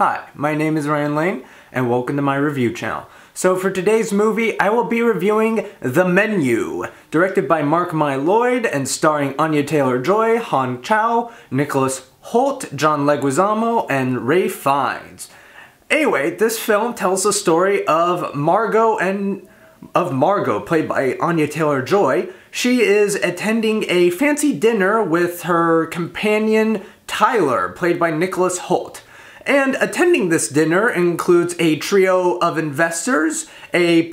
Hi, my name is Ryan Lane, and welcome to my review channel. So for today's movie, I will be reviewing The Menu, directed by Mark Mylod and starring Anya Taylor-Joy, Hong Chau, Nicholas Hoult, John Leguizamo, and Ralph Fiennes. Anyway, this film tells the story of Margot and of Margot, played by Anya Taylor-Joy. She is attending a fancy dinner with her companion Tyler, played by Nicholas Hoult. And attending this dinner includes a trio of investors, a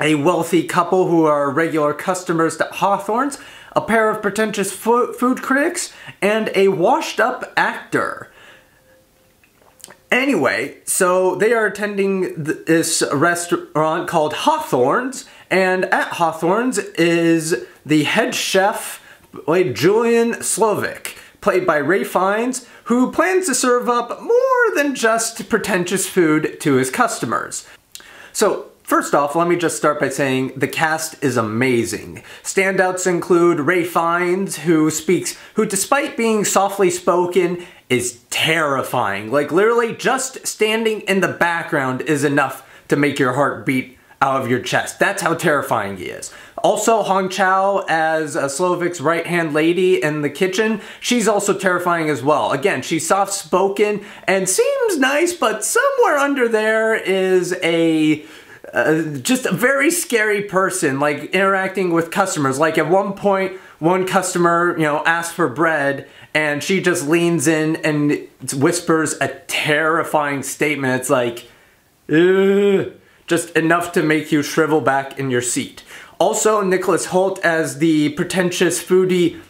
a wealthy couple who are regular customers at Hawthorne's, a pair of pretentious fo food critics, and a washed up actor. Anyway, so they are attending this restaurant called Hawthorne's, and at Hawthorne's is the head chef, Julian Slowik, played by Ralph Fiennes, who plans to serve up more than just pretentious food to his customers. So, First off, let me just start by saying the cast is amazing. Standouts include Ralph Fiennes, who speaks, who despite being softly spoken, is terrifying. Like literally just standing in the background is enough to make your heart beat out of your chest. That's how terrifying he is. Also, Hong Chau as uh, Slowik's right-hand lady in the kitchen, she's also terrifying as well. Again, she's soft-spoken and seems nice, but somewhere under there is a uh, just a very scary person, like interacting with customers. Like at one point, one customer, you know, asks for bread, and she just leans in and whispers a terrifying statement. It's like, Ugh just enough to make you shrivel back in your seat. Also, Nicholas Hoult as the pretentious foodie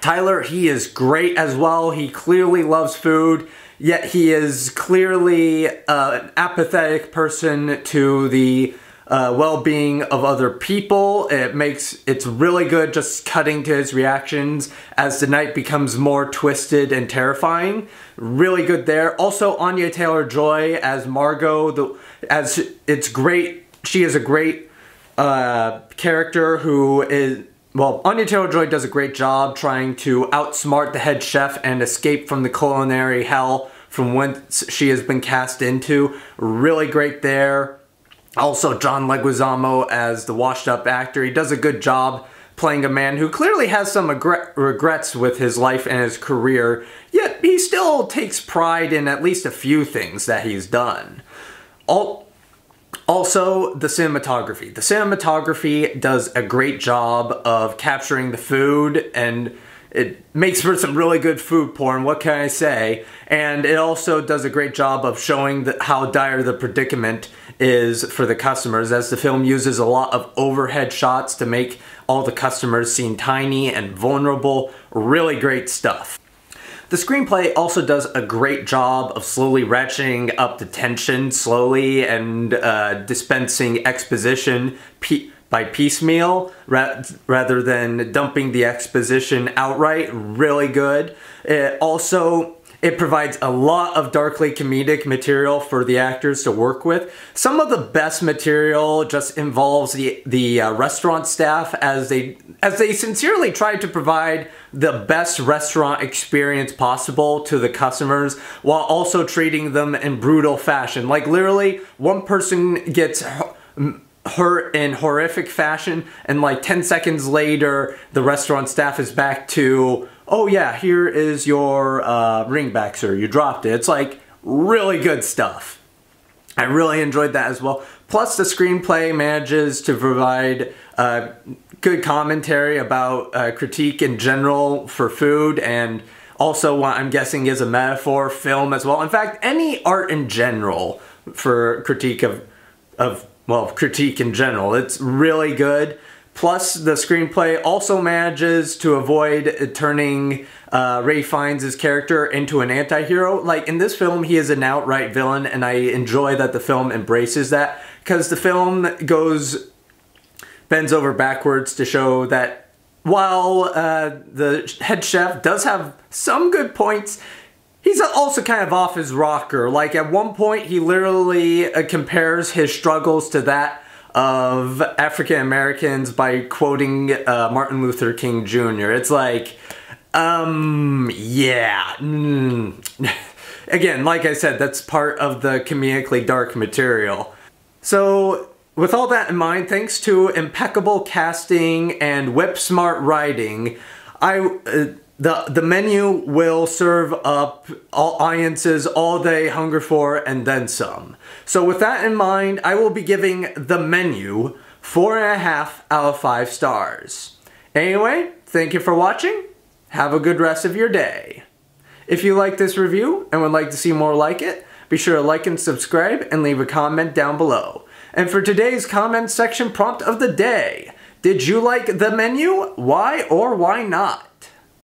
Tyler, he is great as well. He clearly loves food, yet he is clearly uh, an apathetic person to the uh, well-being of other people. It makes it's really good just cutting to his reactions as the night becomes more twisted and terrifying. Really good there. Also, Anya Taylor-Joy as Margot. The as it's great. She is a great uh, character who is well, Anya Taylor-Joy does a great job trying to outsmart the head chef and escape from the culinary hell from whence she has been cast into. Really great there. Also, John Leguizamo as the washed-up actor. He does a good job playing a man who clearly has some regrets with his life and his career, yet he still takes pride in at least a few things that he's done. Also, the cinematography. The cinematography does a great job of capturing the food and it makes for some really good food porn, what can I say? And it also does a great job of showing the, how dire the predicament is for the customers as the film uses a lot of overhead shots to make all the customers seem tiny and vulnerable. Really great stuff. The screenplay also does a great job of slowly ratcheting up the tension slowly and uh, dispensing exposition by piecemeal ra rather than dumping the exposition outright. Really good. It also it provides a lot of darkly comedic material for the actors to work with. Some of the best material just involves the the uh, restaurant staff as they as they sincerely try to provide the best restaurant experience possible to the customers while also treating them in brutal fashion. Like literally, one person gets hurt in horrific fashion and like 10 seconds later the restaurant staff is back to oh yeah, here is your uh, ringback, sir. You dropped it. It's like really good stuff. I really enjoyed that as well. Plus, the screenplay manages to provide uh, good commentary about uh, critique in general for food and also what I'm guessing is a metaphor film as well. In fact, any art in general for critique of, of well, critique in general. It's really good. Plus, the screenplay also manages to avoid turning uh, Ralph Fiennes' character into an anti-hero. Like, in this film, he is an outright villain, and I enjoy that the film embraces that, because the film goes, bends over backwards to show that while uh, the head chef does have some good points, he's also kind of off his rocker. Like, at one point, he literally uh, compares his struggles to that of African Americans by quoting uh, Martin Luther King Jr. It's like, um, yeah. Mm. again, like I said, that's part of the comedically dark material. So, with all that in mind, thanks to impeccable casting and whip smart writing, I uh, the the menu will serve up all audiences all they hunger for and then some. So with that in mind, I will be giving the menu four and a half out of five stars. Anyway, thank you for watching. Have a good rest of your day. If you like this review and would like to see more like it, be sure to like and subscribe and leave a comment down below. And for today's comment section prompt of the day, did you like the menu? Why or why not?